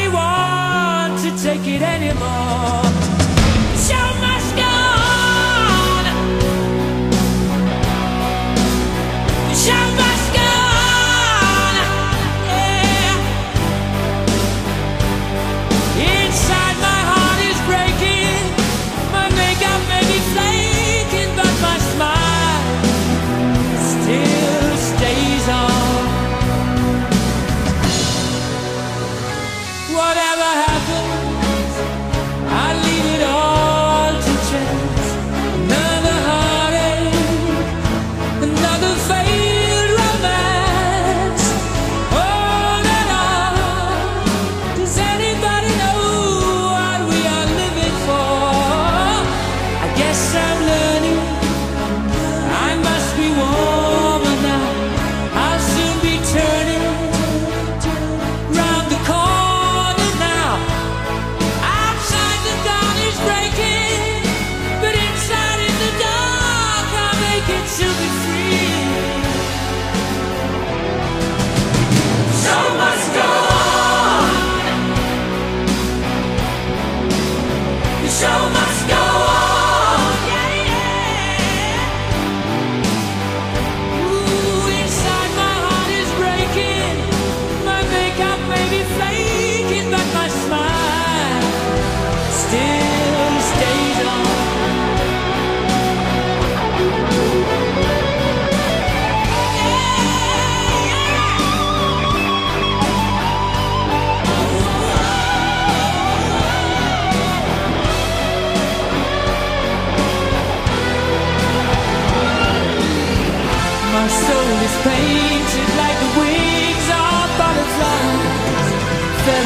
anyone to take it anymore. So much.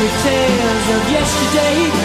Fairy tales of yesterday